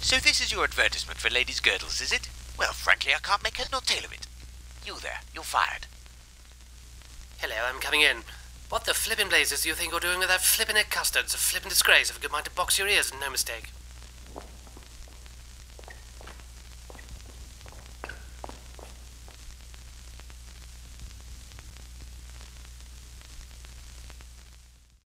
So this is your advertisement for ladies' girdles, is it? Well, frankly, I can't make head nor tail of it. You there, you're fired. Hello, I'm coming in. What the flippin' blazes do you think you're doing with that flippin' custard? It's a flippin' disgrace. I've a good mind to box your ears, and no mistake.